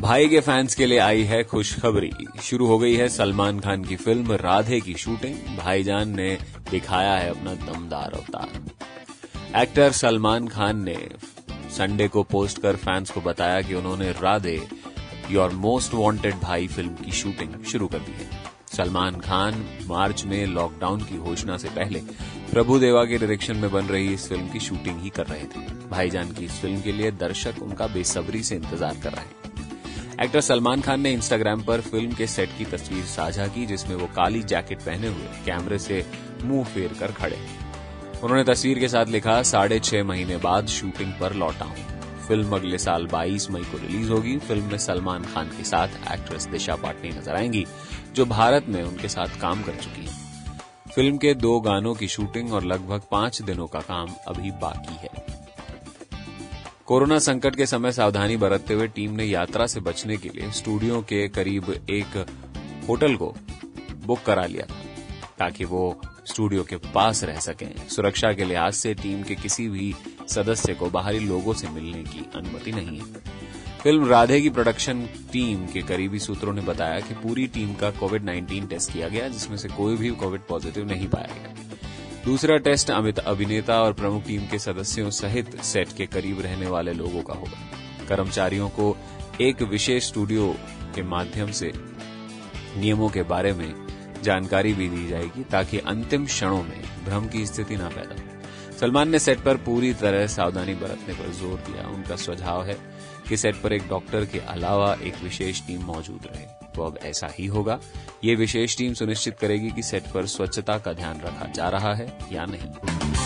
भाई के फैंस के लिए आई है खुशखबरी। शुरू हो गई है सलमान खान की फ़िल्म राधे की शूटिंग भाईजान ने दिखाया है अपना दमदार अवतार। एक्टर सलमान खान ने संडे को पोस्ट कर फैंस को बताया कि उन्होंने Radhe your most wanted Bhai film की शूटिंग शुरू कर दी है। सलमान खान मार्च में लॉकडाउन की घोषणा से पहले प्रभु देवा के डायरेक्शन में बन रही इस फ़िल्म की शूटिंग ही कर रहे थे। भाईजान की इस फ़िल्म के लिए दर्शक उनका बेसब्री से इंतज़ार कर रहे हैं। एक्टर सलमान खान ने इंस्टाग्राम पर फ़िल्म के सेट की तस्वीर साझा की, जिसमें वो काली जैकेट पहने हुए कैमरे से मुँह फेर कर खड़े। उन्होंने तस्वीर के साथ लिखा, साढ़े छह महीने बाद शूटिंग पर लौटा हूँ। फ़िल्म अगले साल 22 मई को रिलीज़ होगी। फ़िल्म में सलमान खान के साथ एक्ट्रेस दिशा पाटनी नज़र आएँगी, जो भारत में उनके साथ काम कर चुकी है। फ़िल्म के दो गानों की शूटिंग और लगभग पाँच दिनों का काम अभी बाकी है। कोरोना संकट के समय सावधानी बरतते हुए टीम ने यात्रा से बचने के लिए स्टूडियो के करीब एक होटल को बुक करा लिया ताकि वो स्टूडियो के पास रह सकें। सुरक्षा के लिहाज से टीम के किसी भी सदस्य को बाहरी लोगों से मिलने की अनुमति नहीं है। फ़िल्म राधे की प्रोडक्शन टीम के करीबी सूत्रों ने बताया कि पूरी टीम का कोविड 19 टेस्ट किया गया, जिसमें से कोई भी कोविड पॉजिटिव नहीं पाया गया। दूसरा टेस्ट अमित अभिनेता और प्रमुख टीम के सदस्यों सहित सेट के करीब रहने वाले लोगों का होगा। कर्मचारियों को एक विशेष स्टूडियो के माध्यम से नियमों के बारे में जानकारी भी दी जाएगी ताकि अंतिम क्षणों में भ्रम की स्थिति न पैदा हो। सलमान ने सेट पर पूरी तरह सावधानी बरतने पर ज़ोर दिया। उनका सुझाव है कि सेट पर एक डॉक्टर के अलावा एक विशेष टीम मौजूद रहे। तो अब ऐसा ही होगा। ये विशेष टीम सुनिश्चित करेगी कि सेट पर स्वच्छता का ध्यान रखा जा रहा है या नहीं।